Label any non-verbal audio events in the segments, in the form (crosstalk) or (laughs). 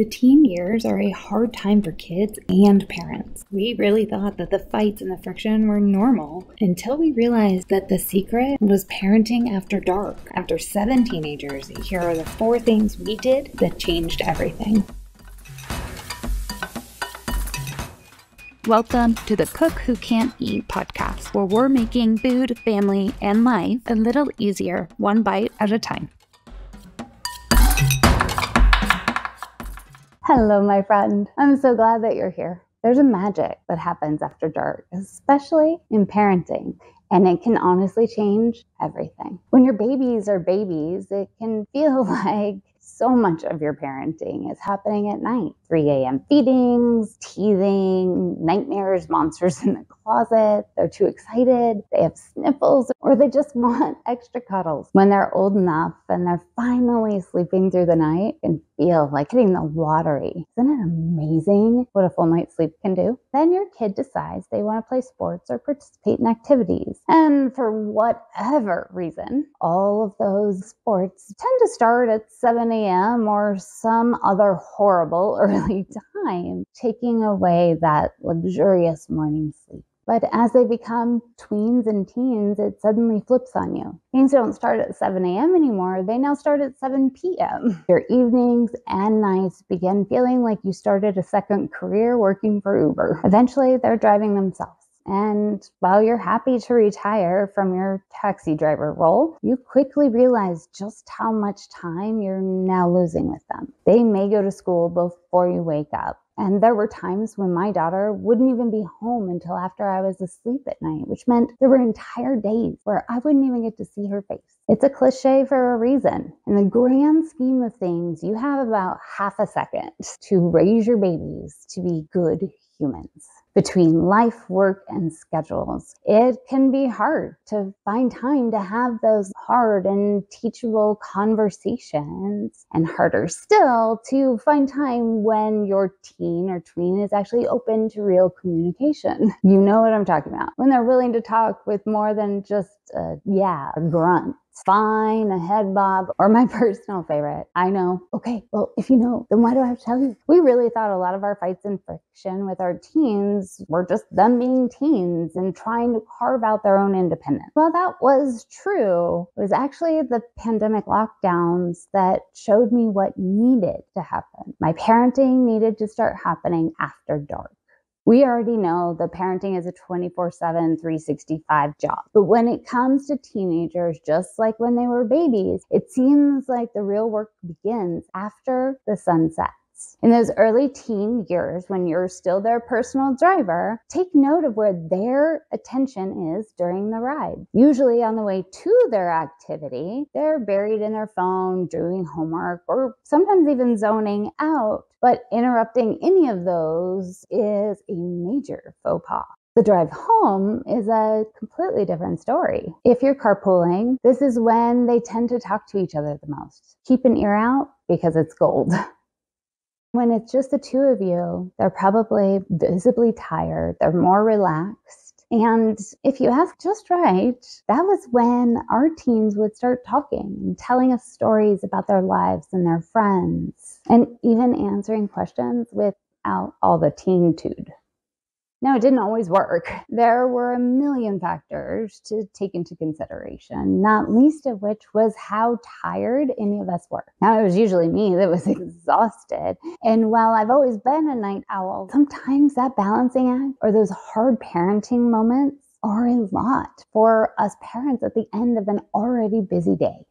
The teen years are a hard time for kids and parents. We really thought that the fights and the friction were normal until we realized that the secret was parenting after dark. After seven teenagers, here are the four things we did that changed everything. Welcome to the Cook Who Can't Eat podcast, where we're making food, family, and life a little easier, one bite at a time. Hello, my friend. I'm so glad that you're here. There's a magic that happens after dark, especially in parenting, and it can honestly change everything. When your babies are babies, it can feel (laughs) like so much of your parenting is happening at night 3 a.m. feedings, teething, nightmares, monsters in the closet. They're too excited, they have sniffles, (laughs) or they just want (laughs) extra cuddles. When they're old enough and they're finally sleeping through the night and feel like hitting the lottery. Isn't it amazing what a full night's sleep can do? Then your kid decides they want to play sports or participate in activities. And for whatever reason, all of those sports tend to start at 7 a.m. or some other horrible (laughs) early time, taking away that luxurious morning sleep. But as they become tweens and teens, it suddenly flips on you. Things don't start at 7 a.m. anymore, they now start at 7 p.m. (laughs) Your evenings and nights begin feeling like you started a second career working for Uber. Eventually, they're driving themselves. And while you're happy to retire from your taxi driver role, you quickly realize just how much time you're now losing with them. They may go to school before you wake up. And there were times when my daughter wouldn't even be home until after I was asleep at night, which meant there were entire days where I wouldn't even get to see her face. It's a cliche for a reason. In the grand scheme of things, you have about half a second to raise your babies to be good humans between life, work, and schedules. It can be hard to find time to have those hard and teachable conversations, and harder still to find time when your teen or tween is actually open to real communication. (laughs) You know what I'm talking about. When they're willing to talk with more than just a yeah, a grunt fine, a head bob, or my (laughs) personal favorite. I know. Okay, well, if you know, then why do I have to tell you? We really thought a lot of our fights and friction with our teens were just them being teens and trying to carve out their own independence. Well, that was true. It was actually the pandemic lockdowns that showed me what needed to happen. My parenting needed to start happening after dark. We already know that parenting is a 24 7, 365 job. But when it comes to teenagers, just like when they were babies, it seems like the real work begins after the sun In those early teen years, when you're still their personal driver, take note of where their attention is during the ride. Usually on the way to their activity, they're buried in their phone, doing homework, or sometimes even zoning out. But interrupting any of those is a major faux pas. The drive home is a completely different story. If you're carpooling, this is when they tend to talk to each other the most. Keep an ear out because it's gold. (laughs) When it's just the two of you, they're probably visibly tired, they're more relaxed. And if you ask just right, that was when our teens would start talking and telling us stories about their lives and their friends, and even answering questions without all the teen tude. Now, it didn't always work. There were a million factors to take into consideration, not least of which was how tired any of us were. Now, it was usually me that was (laughs) exhausted. And while I've always been a night owl, sometimes that balancing act or those hard parenting moments are a lot for us parents at the end of an already busy day.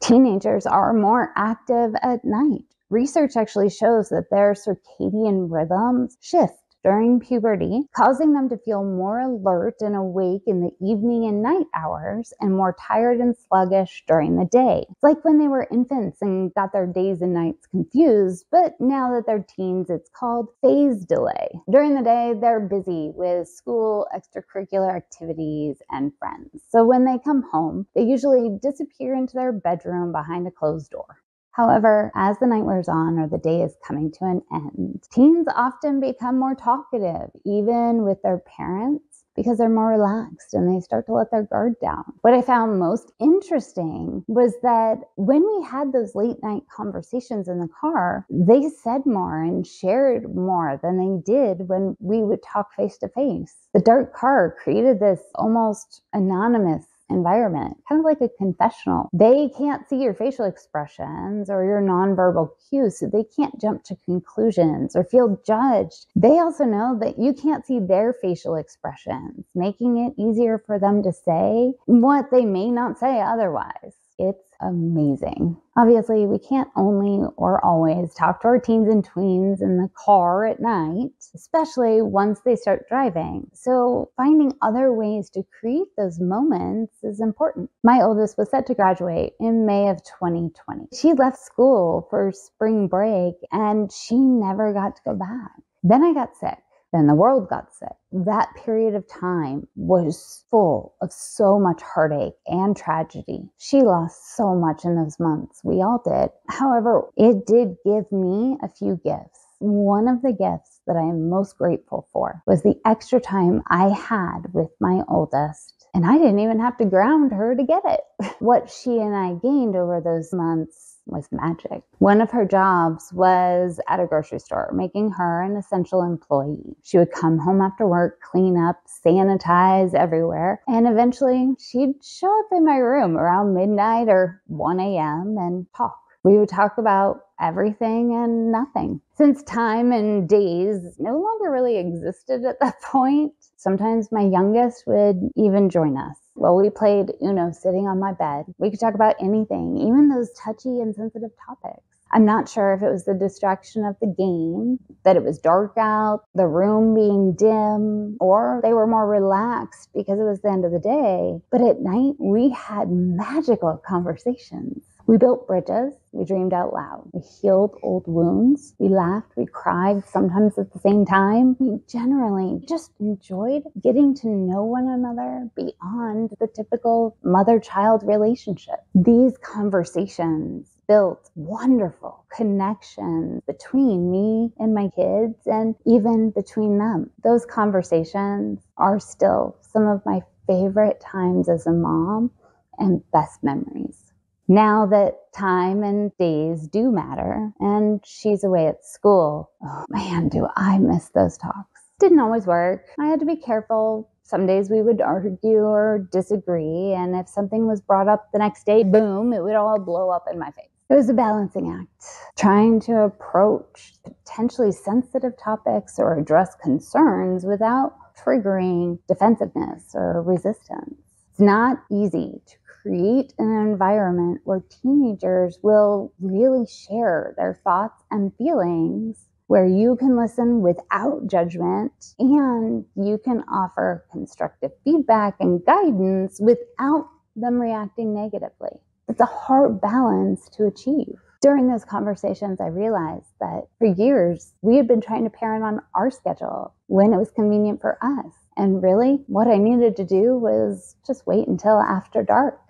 Teenagers are more active at night. Research actually shows that their circadian rhythms shift during puberty, causing them to feel more alert and awake in the evening and night hours and more tired and sluggish during the day. It's like when they were infants and got their days and nights confused, but now that they're teens, it's called phase delay. During the day, they're busy with school, extracurricular activities, and friends. So when they come home, they usually disappear into their bedroom behind a closed door. However, as the night wears on or the day is coming to an end, teens often become more talkative, even with their parents. because they're more relaxed and they start to let their guard down. What I found most interesting was that when we had those late night conversations in the car, they said more and shared more than they did when we would talk face to face. The dark car created this almost anonymous environment, kind of like a confessional. They can't see your facial expressions or your nonverbal cues, so they can't jump to conclusions or feel judged. They also know that you can't see their facial expressions, making it easier for them to say what they may not say otherwise. It's amazing. Obviously, we can't only or always talk to our teens and tweens in the car at night, especially once they start driving. So, finding other ways to create those moments is important. My oldest was set to graduate in May of 2020. She left school for spring break and she never got to go back. Then I got sick. Then the world got sick. That period of time was full of so much heartache and tragedy. She lost so much in those months. We all did. However, it did give me a few gifts. One of the gifts that I am most grateful for was the extra time I had with my oldest. And I didn't even have to ground her to get it. (laughs) What she and I gained over those months was magic. One of her jobs was at a grocery store, making her an essential employee. She would come home after work, clean up, sanitize everywhere, and eventually she'd show up in my room around midnight or 1 a.m. and talk. We would talk about everything and nothing. Since time and days no longer really existed at that (laughs) point, sometimes my youngest would even join us. Well, we played Uno sitting on my bed. We could talk about anything, even those touchy and sensitive topics. I'm not sure if it was the distraction of the game, that it was dark out, the room being dim, or they were more relaxed because it was the end of the day. But at night, we had magical conversations. We built bridges. We dreamed out loud. We healed old wounds. We laughed. We cried, sometimes at the same time. We generally just enjoyed getting to know one another beyond the typical mother child relationship. These conversations built wonderful connections between me and my kids and even between them. Those conversations are still some of my favorite times as a mom and best memories now that time and days do matter and she's away at school, oh man, do I miss those talks. Didn't always work. I had to be careful. Some days we would argue or disagree, and if something was brought up the next day, boom, it would all blow up in my face. It was a balancing act, trying to approach potentially sensitive topics or address concerns without triggering defensiveness or resistance. It's not easy to create an environment where teenagers will really share their thoughts and feelings, where you can listen without judgment and you can offer constructive feedback and guidance without them reacting negatively. It's a hard balance to achieve. During those conversations, I realized that for years we had been trying to parent on our schedule when it was convenient for us. And really, what I needed to do was just wait until after dark.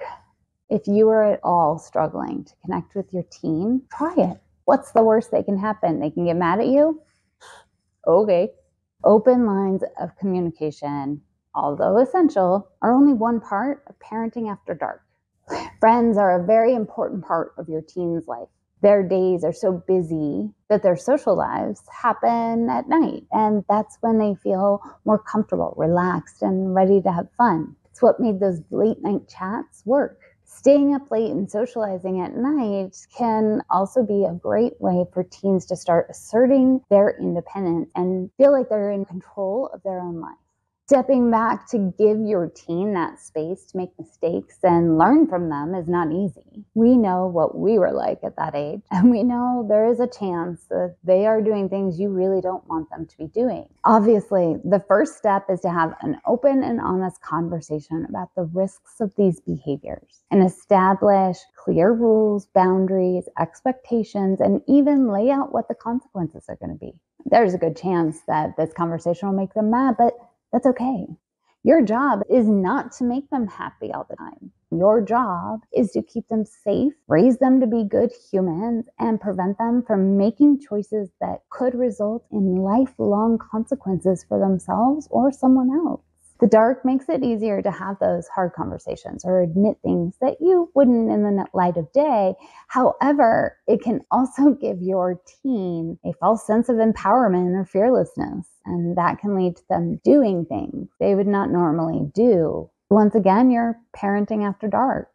If you are at all struggling to connect with your teen, try it. What's the worst that can happen? They can get mad at you? Okay. Open lines of communication, although essential, are only one part of parenting after dark. (laughs) Friends are a very important part of your teen's life their days are so busy that their social lives happen at night. And that's when they feel more comfortable, relaxed, and ready to have fun. It's what made those late night chats work. Staying up late and socializing at night can also be a great way for teens to start asserting their independence and feel like they're in control of their own life stepping back to give your teen that space to make mistakes and learn from them is not easy. We know what we were like at that age, and we know there is a chance that they are doing things you really don't want them to be doing. Obviously, the first step is to have an open and honest conversation about the risks of these behaviors and establish clear rules, boundaries, expectations, and even lay out what the consequences are going to be. There's a good chance that this conversation will make them mad, but that's okay. Your job is not to make them happy all the time. Your job is to keep them safe, raise them to be good humans, and prevent them from making choices that could result in lifelong consequences for themselves or someone else. The dark makes it easier to have those hard conversations or admit things that you wouldn't in the light of day. However, it can also (laughs) give your teen a false sense of empowerment or fearlessness, and that can lead to them doing things they would not normally do. Once again, you're parenting after dark.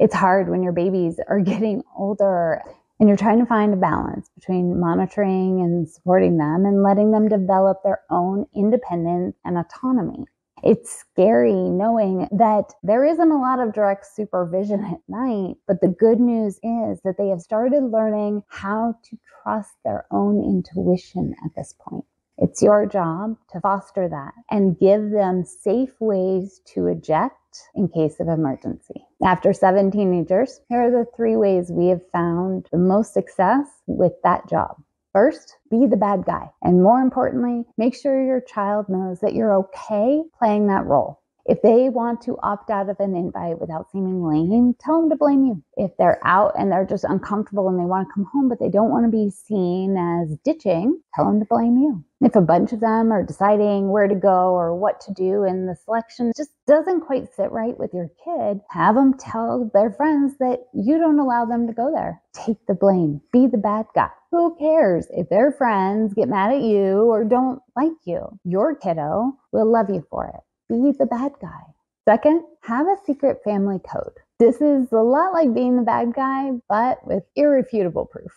It's hard when your babies are (laughs) getting older and you're trying to find a balance between monitoring and supporting them and letting them develop their own independence and autonomy. It's scary knowing that there isn't a lot of direct supervision at night, but the good news is that they have started learning how to trust their own intuition at this point. It's your job to foster that and give them safe ways to eject in case of emergency. After seven teenagers, here are the three ways we have found the most success with that job. First, be the bad guy. And more importantly, make sure your child knows that you're okay playing that role. If they want to opt out of an invite without seeming lame, tell them to blame you. If they're out and they're just uncomfortable and they want to come home, but they don't want to be seen as ditching, tell them to blame you. If a bunch of them are deciding where to go or what to do and the selection just doesn't quite sit right with your kid, have them tell their friends that you don't allow them to go there. Take the blame, be the bad guy. Who cares if their friends get mad at you or don't like you? Your kiddo will love you for it be the bad guy. Second, have a secret family code. This is a lot like being the bad guy, but with irrefutable proof.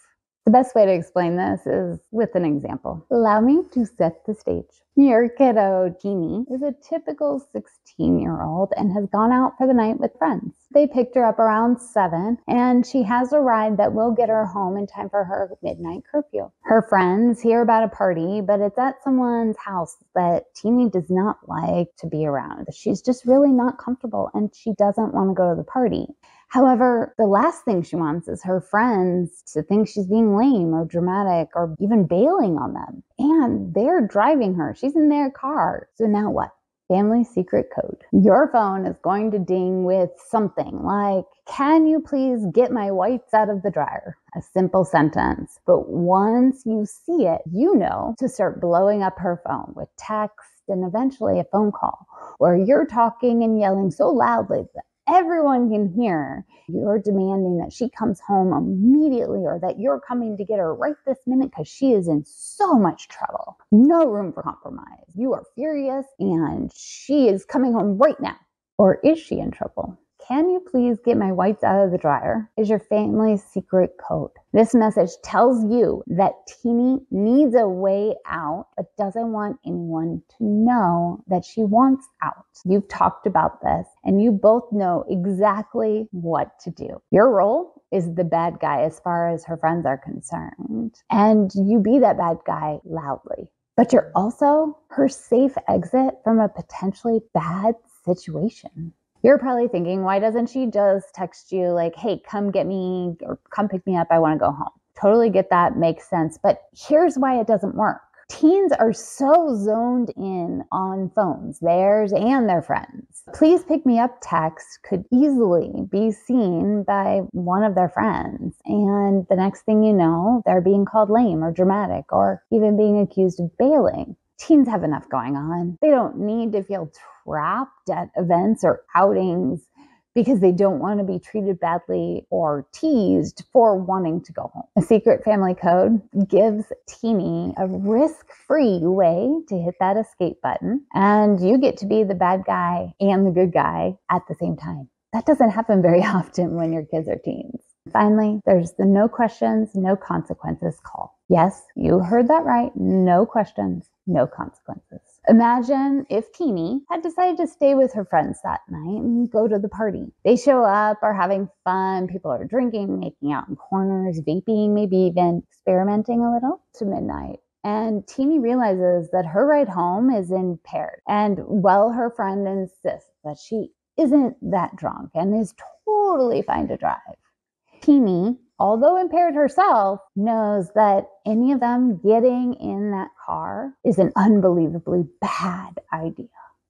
The best way to explain this is with an example. Allow me to set the stage. Your kiddo, Teeny, is a typical 16 year old and has gone out for the night with friends. They picked her up around 7 and she has a ride that will get her home in time for her midnight curfew. Her friends hear about a party, but it's at someone's house that Teeny does not like to be around. She's just really not comfortable and she doesn't want to go to the party. However, the last thing she wants is her friends to think she's being lame or dramatic or even bailing on them. And they're driving her. She's in their car. So now what? Family secret code. Your phone is going to ding with something like, Can you please get my whites out of the dryer? A simple sentence. But once you see it, you know to start blowing up her phone with text and eventually a phone call where you're talking and yelling so loudly that everyone can hear you're demanding that she comes home immediately or that you're coming to get her right this minute because she is in so much trouble. No room for compromise. You are furious and she is coming home right now. Or is she in trouble? Can you please get my whites out of the dryer? Is your family's secret code. This message tells you that Teeny needs a way out, but doesn't want anyone to know that she wants out. You've talked about this and you both know exactly what to do. Your role is the bad guy as far as her friends are concerned. And you be that bad guy loudly. But you're also her safe exit from a potentially bad situation. You're probably thinking, why doesn't she just text you, like, hey, come get me or come pick me up? I want to go home. Totally get that, makes sense. But here's why it doesn't work. Teens are so zoned in on phones, theirs and their friends. Please pick me up text could easily be seen by one of their friends. And the next thing you know, they're being called lame or dramatic or even being accused of bailing teens have enough going on. They don't need to feel trapped at events or outings because they don't want to be treated badly or teased for wanting to go home. A secret family code gives Teeny a risk free way to hit that escape button, and you get to be the bad guy and the good guy at the same time. That doesn't happen very (laughs) often when your kids are teens. Finally, there's the no questions, no consequences call. Yes, you heard that right. No questions, no consequences. Imagine if Teeny had decided to stay with her friends that night and go to the party. They show up, are having fun, people are drinking, making out in corners, vaping, maybe even experimenting a little to midnight. And Teeny realizes that her ride home is impaired. And while her friend insists that she isn't that drunk and is totally fine to drive, Teeny although impaired herself, knows that any of them getting in that car is an unbelievably bad idea.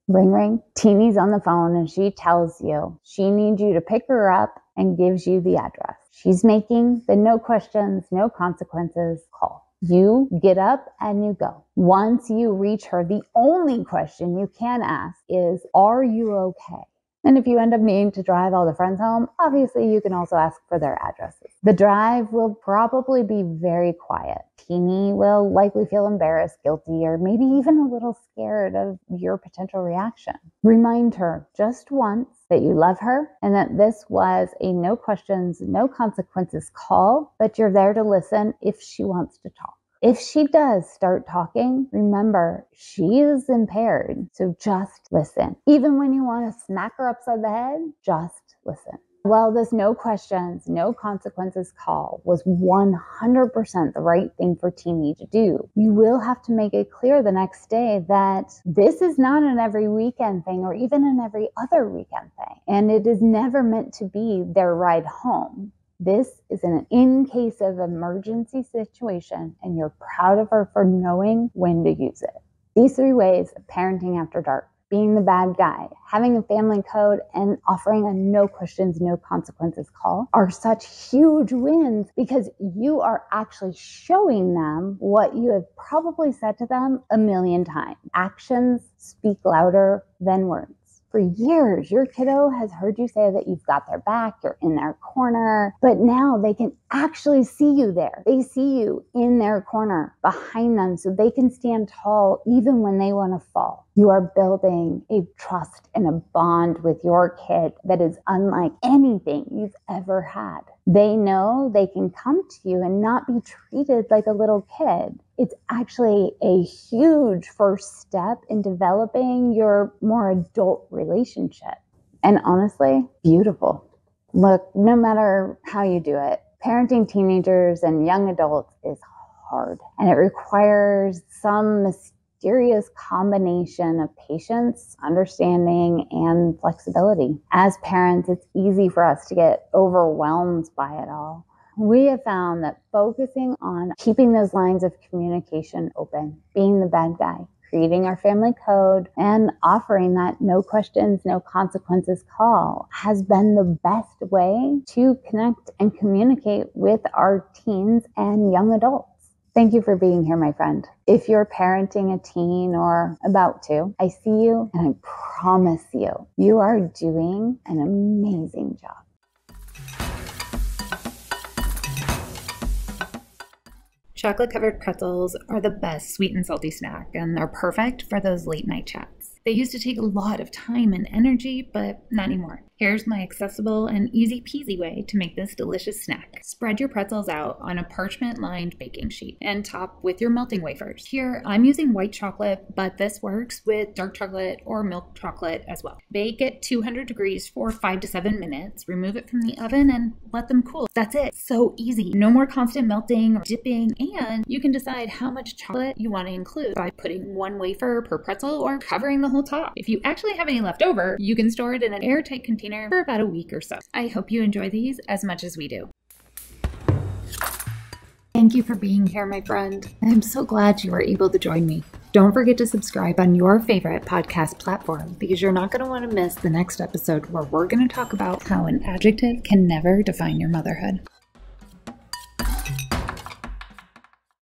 Ring ring. Teeny's on the phone and she tells you she needs you to pick her up and gives you the address. She's making the no questions, no consequences call. You get up and you go. Once you reach her, the only question you can ask is, Are you okay? And if you end up needing to drive all the friends home, obviously you can also ask for their addresses. The drive will probably be very quiet. Teeny will likely feel embarrassed, guilty, or maybe even a little scared of your potential reaction. Remind her just once that you love her and that this was a no questions, no consequences call, but you're there to listen if she wants to talk. If she does start talking, remember she is impaired. So just listen. Even when you want to smack her upside the head, just listen. Well, this no questions, no consequences call was 100% the right thing for Teeny to do. You will have to make it clear the next day that this is not an every weekend thing or even an every other weekend thing. And it is never meant to be their ride home. This is an in case of emergency situation, and you're proud of her for knowing when to use it. These three ways of parenting after dark being the bad guy, having a family code, and offering a no questions, no consequences call are such huge wins because you are actually showing them what you have probably said to them a million times. Actions speak louder than words for years, your kiddo has heard you say that you've got their back, you're in their corner, but now they can actually see you there. They see you in their corner behind them so they can stand tall even when they want to fall. You are building a trust and a bond with your kid that is unlike anything you've ever had. They know they can come to you and not be treated like a little kid it's actually a huge first step in developing your more adult relationship. And honestly, beautiful. Look, no matter how you do it, parenting teenagers and young adults is hard and it requires some mysterious combination of patience, understanding, and flexibility. As parents, it's easy for us to get overwhelmed by it all we have found that focusing on keeping those lines of communication open, being the bad guy, creating our family code, and offering that no questions, no consequences call has been the best way to connect and communicate with our teens and young adults. Thank you for being here, my friend. If you're parenting a teen or about to, I see you and I promise you, you are doing an amazing job. Chocolate covered pretzels are the best sweet and salty snack, and they're perfect for those late night chats. They used to take a lot of time and energy, but not anymore. Here's my accessible and easy peasy way to make this delicious snack. Spread your pretzels out on a parchment lined baking sheet and top with your melting wafers. Here, I'm using white chocolate, but this works with dark chocolate or milk chocolate as well. Bake at 200 degrees for 5 to 7 minutes, remove it from the oven, and let them cool. That's it. So easy. No more constant melting or dipping, and you can decide how much chocolate you want to include by putting one wafer per pretzel or covering the whole top. If you actually have any left over, you can store it in an airtight container container for about a week or so. I hope you enjoy these as much as we do. Thank you for being here, my friend. I'm so glad you were able to join me. Don't forget to subscribe on your favorite podcast platform because you're not going to want to miss the next episode where we're going to talk about how an adjective can never define your motherhood.